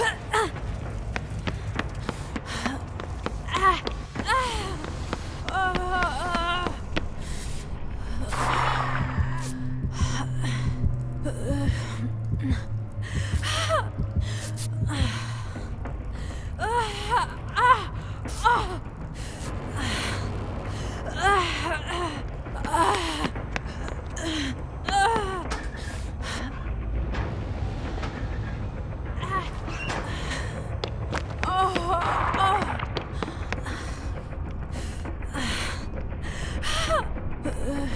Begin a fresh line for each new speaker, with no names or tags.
Ah! Ah!